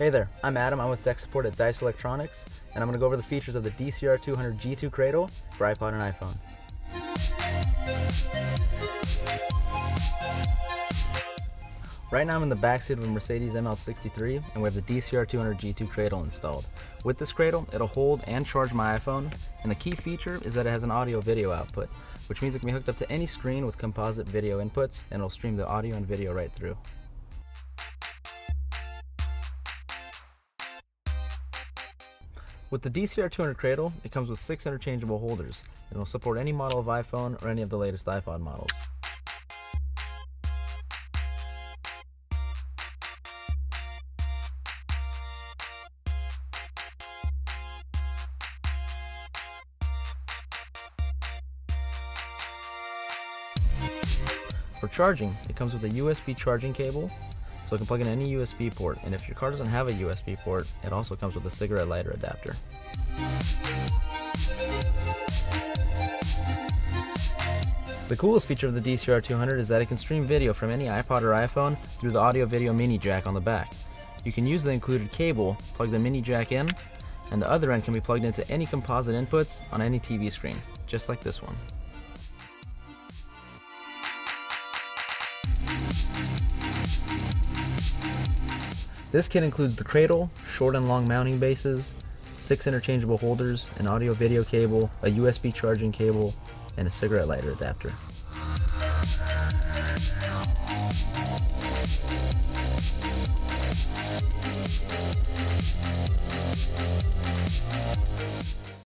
Hey there, I'm Adam. I'm with tech support at Dice Electronics, and I'm going to go over the features of the DCR200 G2 Cradle for iPod and iPhone. Right now I'm in the backseat of a Mercedes ML63 and we have the DCR200 G2 Cradle installed. With this cradle, it'll hold and charge my iPhone, and the key feature is that it has an audio video output, which means it can be hooked up to any screen with composite video inputs and it'll stream the audio and video right through. With the DCR200 Cradle, it comes with six interchangeable holders and will support any model of iPhone or any of the latest iPod models. For charging, it comes with a USB charging cable, so it can plug in any USB port, and if your car doesn't have a USB port, it also comes with a cigarette lighter adapter. The coolest feature of the DCR200 is that it can stream video from any iPod or iPhone through the audio video mini jack on the back. You can use the included cable, plug the mini jack in, and the other end can be plugged into any composite inputs on any TV screen, just like this one. This kit includes the cradle, short and long mounting bases, six interchangeable holders, an audio video cable, a USB charging cable, and a cigarette lighter adapter.